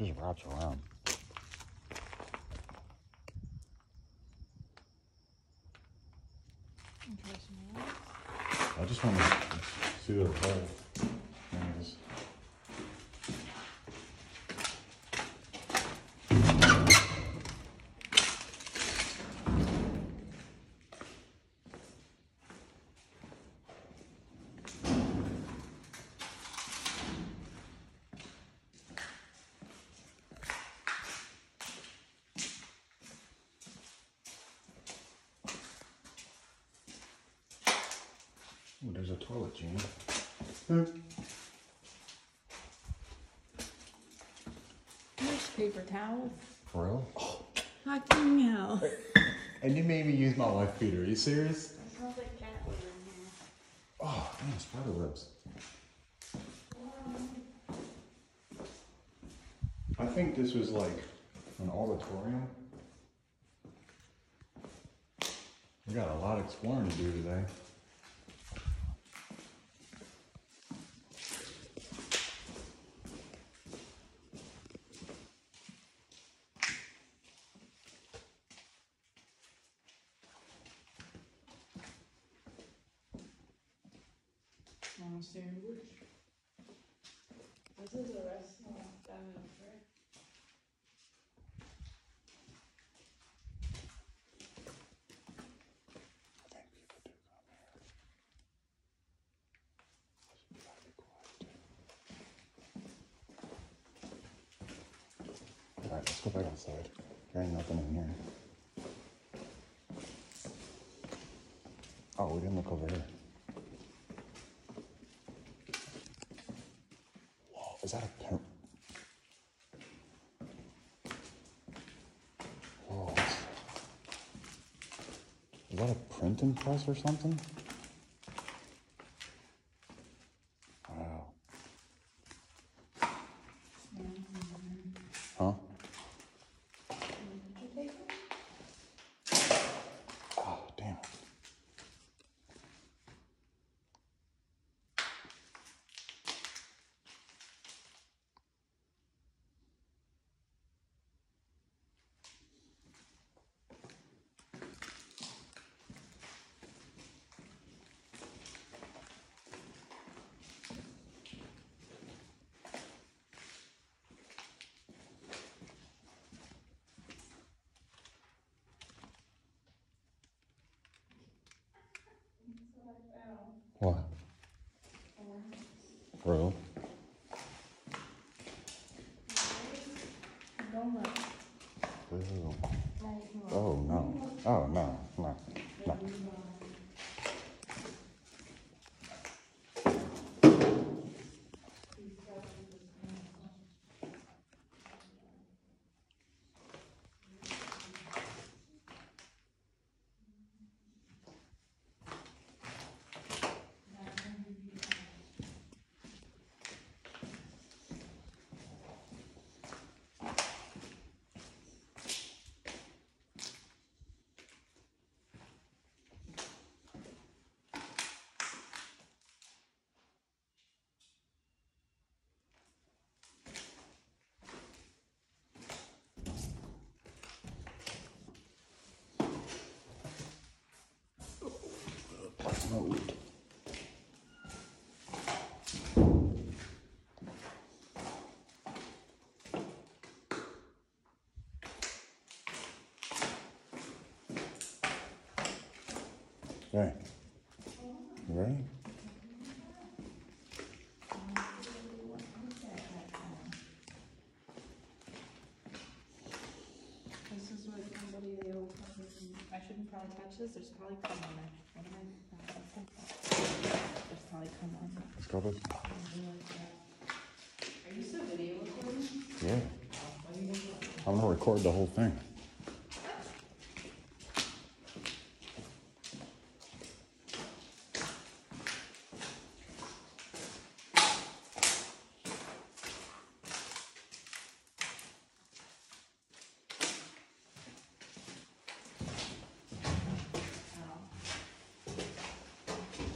It just wraps around. I just want to see the toilet. And just- Ooh, there's a toilet, There's paper towels. For real? Fucking hell. And you made me use my wife beater. Are you serious? It smells like cat litter in here. Oh, man, spider webs. I think this was like an auditorium. We got a lot of exploring to do today. Monastery Bush. This is a restaurant down in there. All right, let's go back outside. There ain't nothing in here. Oh, we didn't look over here. Whoa, is that a pen? Whoa. Is that a printing press or something? Wow. Huh? Oh, damn. What? Bro. Don't look. Ew. Now you can look. Oh no. Oh. No. Mode. Okay. You ready? This is what somebody, the old I shouldn't probably touch this, there's probably cum on it. What am I, no, that's not- there's probably cum on it. Let's go this. Are you still video recording? Yeah. I'm gonna record the whole thing.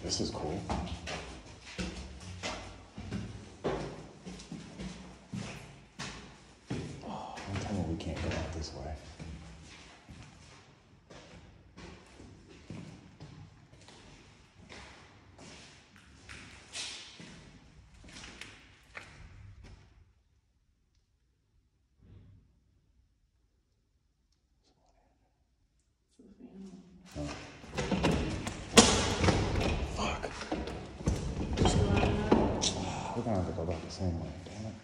This is cool. we can't go out this way. Fuck. We're way. Damn it.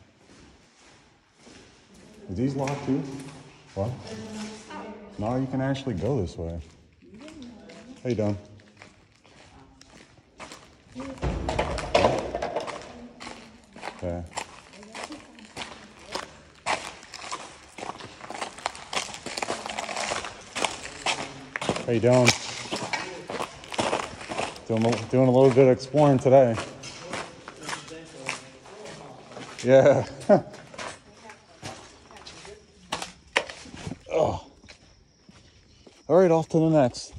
Is these locked too? What? No, you can actually go this way. You doing? Yeah. How you doing? Doing, a- doing a little bit of exploring today. Yeah. oh. All right, off to the next.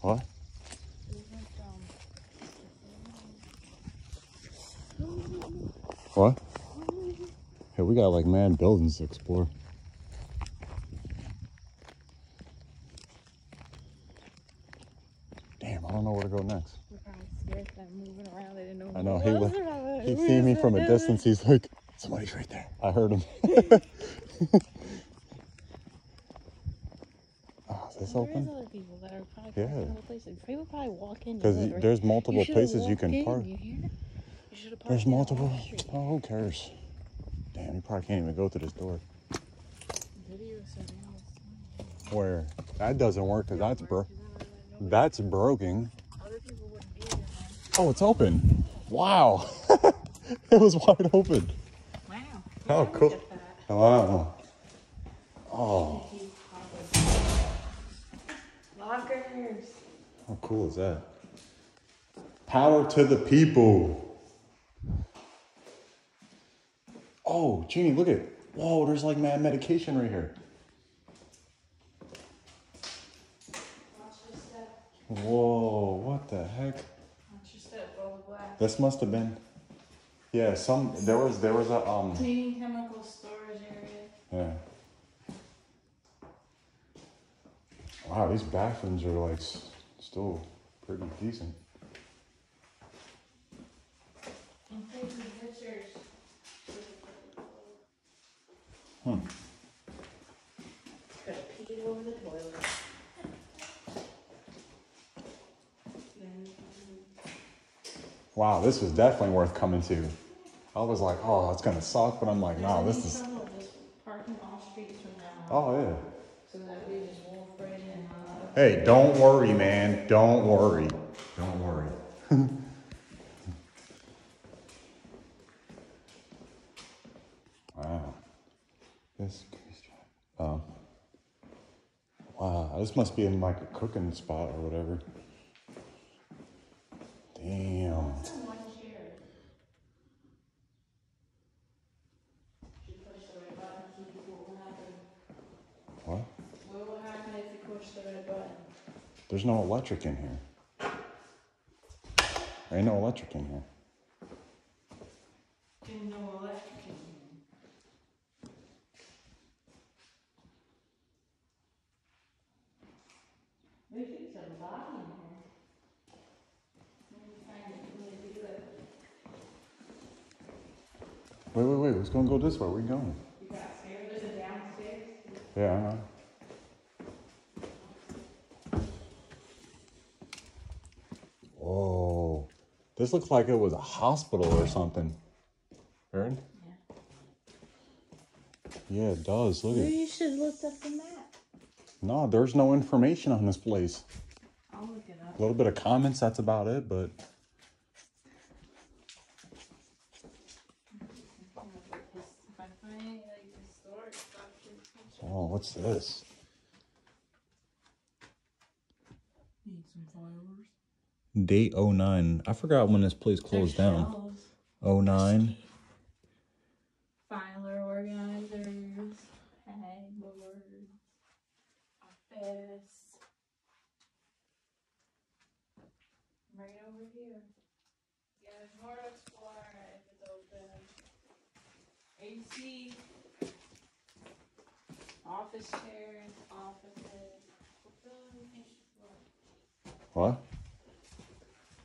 What? What? Hey, we got like mad buildings to explore. Damn, I don't know where to go next. Scared that I'm moving around. They didn't know. I know, he was. He "Who see me from a distance. He's like, somebody's right there. I heard him. oh, is this There open? is other people that are probably Yeah. parking other places. People probably walk in. Because right? there's multiple You places you can in, park. You? There's multiple. Street. Oh, who cares? Damn, you probably can't even go through this door. Where? That doesn't work because that's bro. Because I don't really know. That's broken. Other people wouldn't be in there. Oh, it's open. Wow. it was wide open. Wow. Oh, cool. Wow. Oh, Lockers. how cool is that? Power to the people. Oh, Jeannie, look at it. Whoa, there's like mad medication right here. Watch your step. Whoa, what the heck? Watch your step. Roll the black. This must have been. Yeah, some there was there was a um Cleaning chemical storage area. yeah. Wow, these bathrooms are like still pretty decent. And take some pictures. Hmm. Could have peed over the toilet. Then, Wow, this was definitely worth coming to. I was like, oh, it's gonna suck, but I'm like, no, nah, this is. parking off streets from now on, Oh yeah. so that we just wolf right in. Hey, don't worry, man. Don't worry. Don't worry. wow. This. Oh. Wow, this must be in like a cooking spot or whatever. Damn. It's in one chair. If you push the right button, see what. What? Will happen if you push the red button? There's no electric in here. There ain't no electric in here. There's no electric in here. Maybe it's a body in here. Let me find it, let me do it. Wait, wait, wait. Let's go and go this way. Where you going? You got stairs, there's a downstairs. Yeah, I know. Whoa. This looks like it was a hospital or something. Heard? Yeah. Yeah, it does. Look at Maybe you should look up the map. No, there's no information on this place. I'll look it up. A little bit of comments, that's about it, but If I find any like historic stuff, just picture. Oh, what's this? Need some fireworks. Date 09. I forgot when this place closed down. 09. Filer organizers, hangboards, office. Right over here. Yeah, there's more to explore if it's open. AC. Office chairs, offices. What?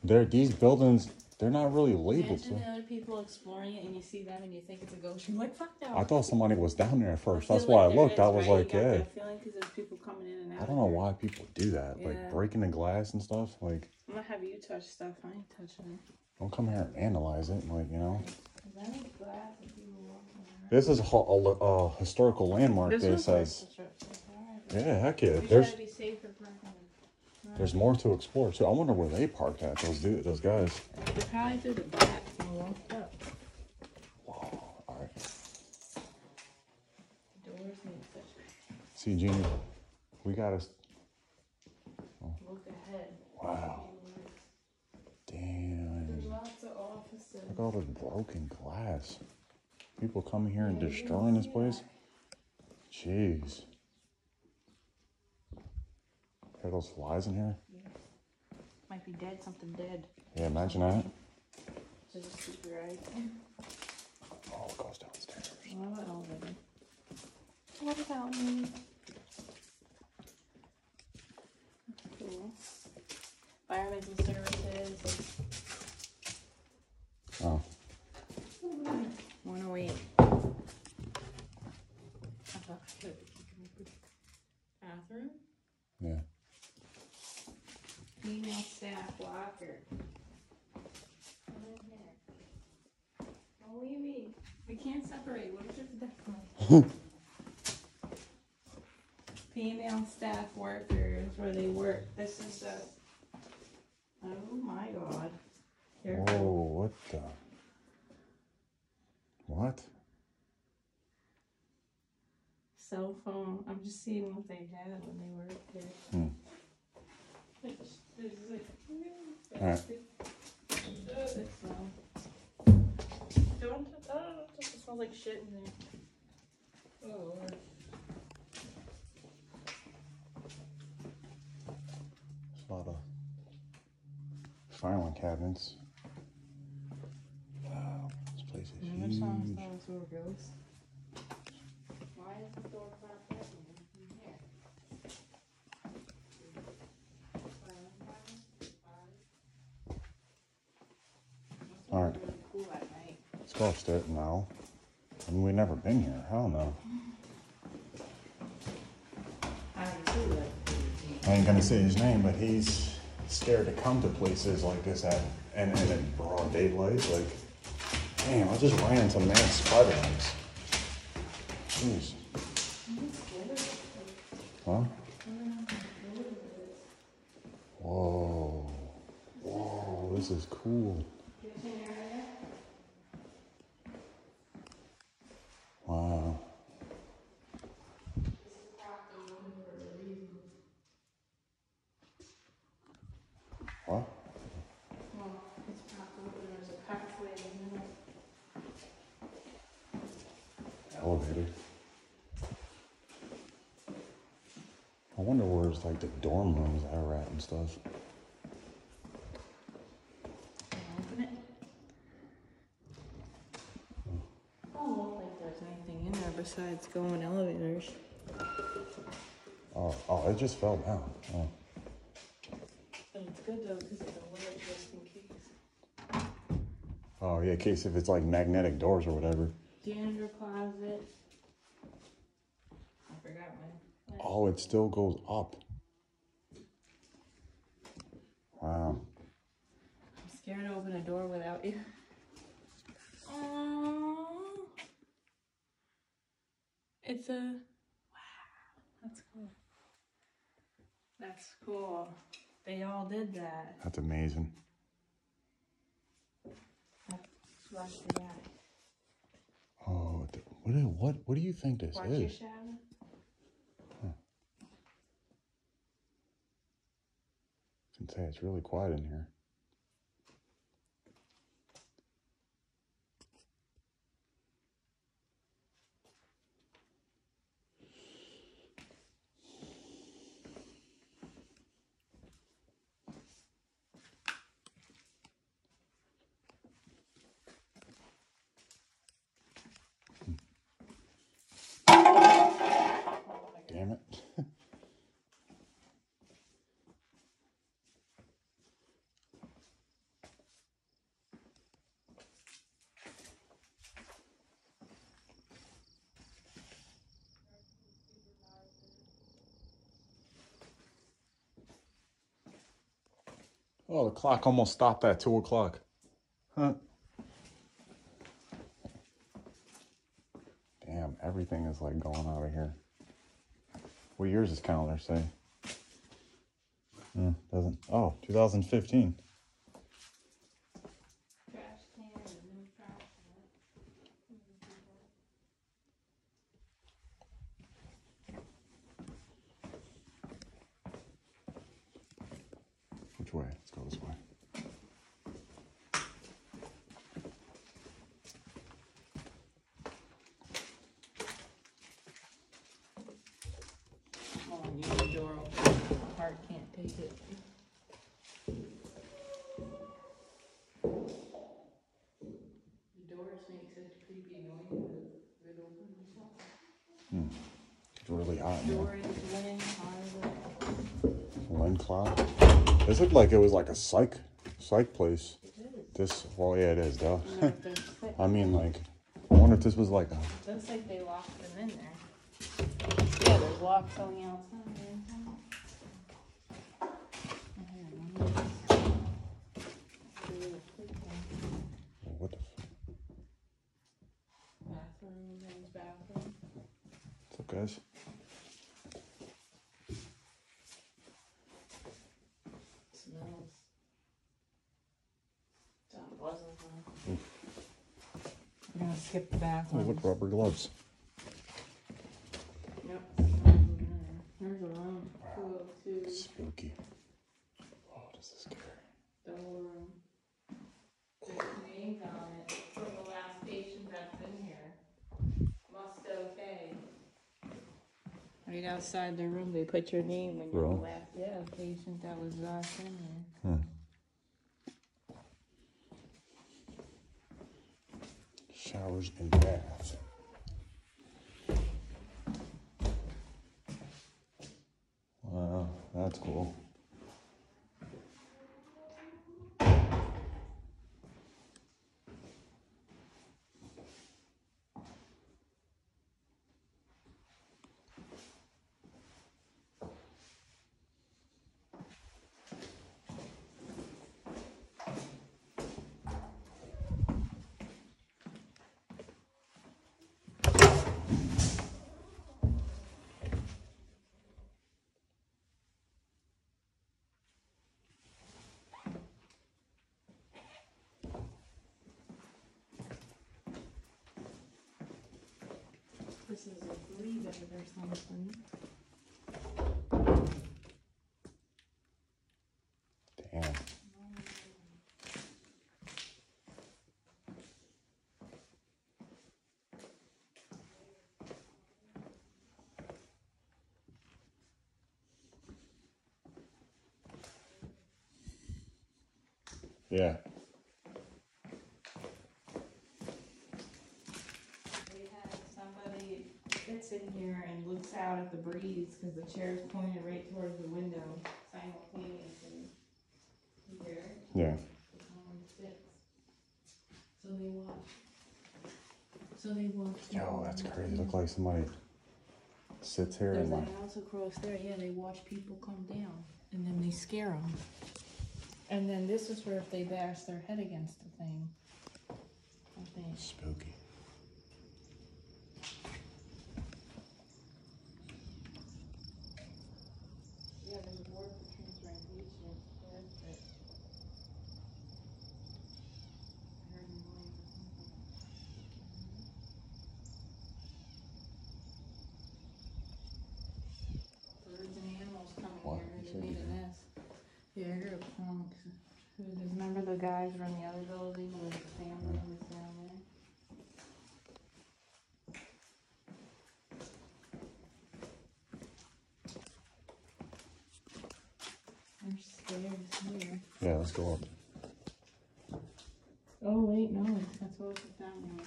They're these buildings. They're not really labeled. Imagine So. the other people exploring it and you see them and you think it's a ghost. You're like, fuck no. I thought somebody was down there at first. That's why I looked. is, I was right? like, yeah. that feeling because there's people coming in and out. I don't know why people do that. Yeah. Like breaking the glass and stuff. Like, I'm gonna have you touch stuff. I ain't touching it. don't come here and analyze it. Like, you know. Is that glass and people walking around? This is a, a, a historical landmark. This That was says, such a- alright. yeah, heck yeah. There's be safer parking. there's more to explore too. I wonder where they parked at. Those dude, those guys. They probably through the back and walked up. Whoa. All right. Doors need such. See, Jeannie, we got to. Look ahead. Wow. There's Damn. lots of offices. Look at all the broken glass. People coming here and destroying this place. Jeez. Hear those flies in here? Might be dead. Something dead. Yeah, imagine that. There's a super right. Oh, it goes downstairs. What about elevator? What about me? Cool. Environmental services. Oh, 108. Bathroom. yeah. Female staff locker. Come in here. What do you mean? We can't separate. What is your definitely? just seeing what they had when they worked there. Hmm. It's- it's like- Alright. Um, Don't, oh, it smells like shit in there. Oh, Lord. There's a lot of filing cabinets. Wow, this place is Remember huge. that was? Why is the door cracked open in here? All right. Really cool at night. Let's now. I mean, we've never been here. Hell no. I ain't gonna say his name, but he's scared to come to places like this at and, and in broad daylight. Like, damn, I just ran into mad spider legs. Jeez. Huh? Whoa. Whoa, this is cool. Wow. What? Well, it's propped open, there's a pathway in there. elevator. I where's like the dorm rooms are at and stuff. Open it? Don't look like there's anything in there besides going elevators. Oh, oh, it just fell down. Oh, But it's good though, because it's a lid just in case. oh yeah, in case if it's like magnetic doors or whatever. Janitor closet. I forgot my. Oh, it still goes up. Wow. I'm scared to open a door without you. Aww. It's a. Wow. That's cool. That's cool. They all did that. That's amazing. Oh, Flush the. Oh, th- what do, what what do you think this Watch your is? shadow. I can say it's really quiet in here. Oh, the clock almost stopped at two o'clock. Huh. Damn, everything is like going out of here. What year's this calendar say? Hmm, doesn't. Oh, 2015. Trash can and no trash. Which way? Let's go this way. Oh, you need the door open. Heart can't take it. The doors make such creepy noises if. Hmm. It's really hot in Door here. is linen closet. This looked like it was like a psych, psych place. It is. This, well, yeah, it is, duh. And they're- they're thick. I mean, like, I wonder if this was like a. Looks like they locked them in there. Yeah, there's locks going outside. Here, one of these. Really quick one. What the? F- Bathroom, bathroom. what's up, guys? Smells. That wasn't one. We're gonna skip the Oh, bathroom. look, rubber gloves. Yep. There's a room, two oh two, Spooky. Oh, this is scary. the whole room. There's names on it from the last patient that's been here. Must okay. Right outside the room, they put your name when you're the Really? last, yeah, patient that was last in here. Hmm. Showers and baths. Wow, that's cool. This is a. Damn. Yeah. We had somebody sits in here and looks out at the breeze because the chair's pointed right towards the window simultaneously. It? Yeah. So they watch. So they watch. Yo, that's crazy. Look like somebody sits here There's and a house across there, yeah, they watch people come down, and then they scare them. And then this is where if they bash their head against the thing. I think. Spooky. Yeah, there's a board for transferring patients, that's it. I heard a noise or something. Birds and animals coming What? here, You they said made you a nest. Yeah, I heard a plonk. Who does, guys from the other building where the family was down there? There's stairs here. Yeah, let's go up. Oh, wait, no, that's what it's down there.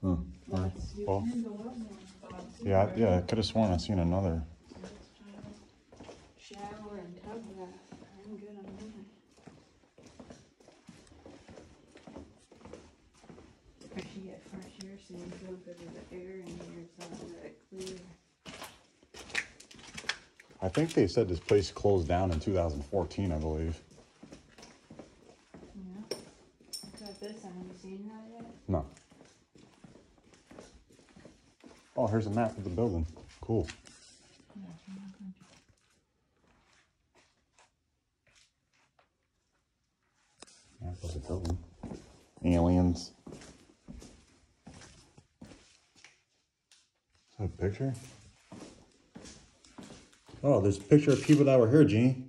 Hmm. Well, Well, can go up more spots. yeah, yeah. I could have sworn I seen another. I think they said this place closed down in 2014, I believe. Yeah. This. I haven't seen that yet. No. Oh, here's a map of the building. Cool. Picture? Oh, there's a picture of people that were here, Jeannie.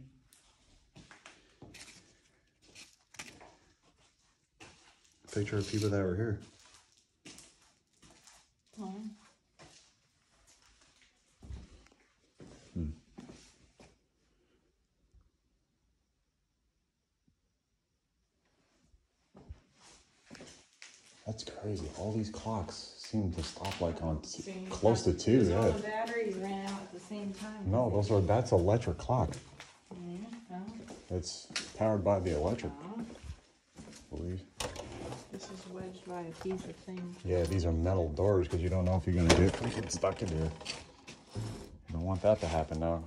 Picture of people that were here. Oh. That's crazy. All these clocks seem to stop like on t- Same close to time. two. Because all Yeah. the batteries ran out at the same time. No, those are that's electric clock. Yeah, oh, It's powered by the electric, oh. I believe. This is wedged by a piece of thing. Yeah, these are metal doors because you don't know if you're gonna get stuck in there. You don't want that to happen now.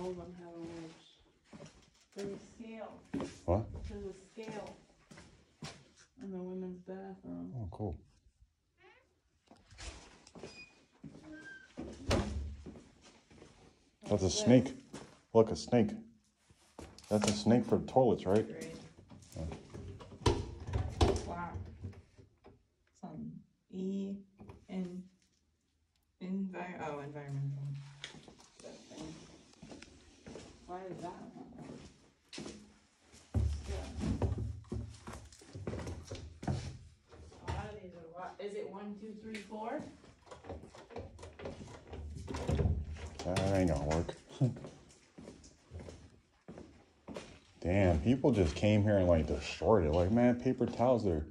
All of them have a wedge a scale. What? There's a scale in the women's bathroom. Oh, cool. That's a snake. Look, a snake. That's a snake for the toilets, right? Oh. Wow. Some E in envi- oh environmental. That thing. Why is that one? Yeah. A lot of these are what? Is it one, two, three, four? That ain't gonna work. Damn, people just came here and like destroyed it. Like, man, paper towels there.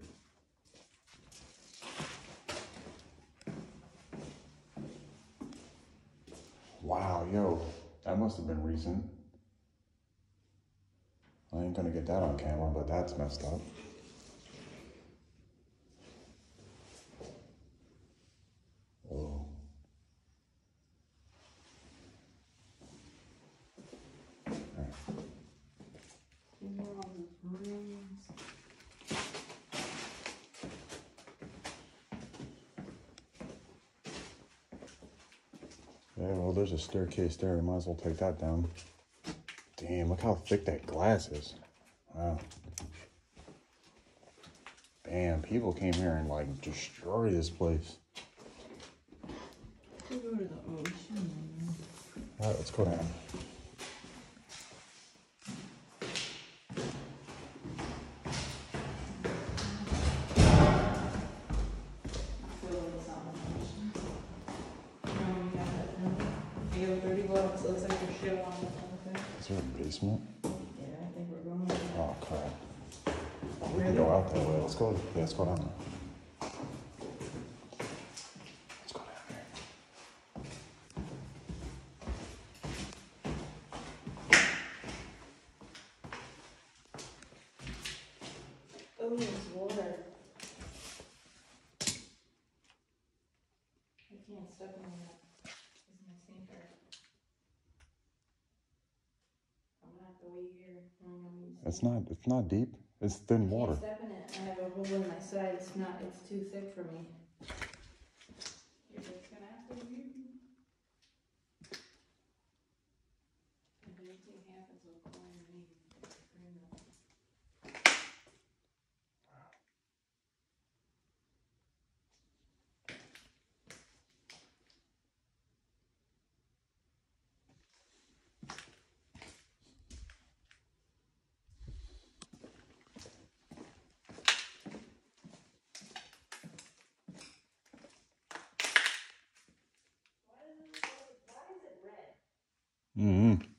Wow, yo, that must have been recent. I ain't gonna get that on camera, but that's messed up. Oh. These are all the rooms. Yeah, well, there's a staircase there. We might as well take that down. Damn, look how thick that glass is. Wow. Damn, people came here and like destroyed this place. We'll go to the ocean. All right, let's go down. Go. Yeah, let's go down there. Let's go down there. Oh, it's water. I can't step in that. This is my sinker. I'm gonna have to wait here. I'm gonna It's not. It's not deep. It's thin I water. It's not, it's too thick for me. You're just gonna have to wait. If anything happens, I'll call your name. Mm-hmm.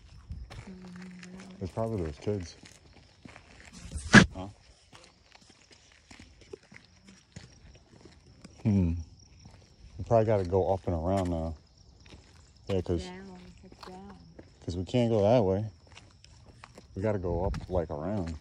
It's probably those kids. Huh? Hmm. We probably got to go up and around now. Yeah, because Down, it's down. because we can't go that way. We got to go up like around.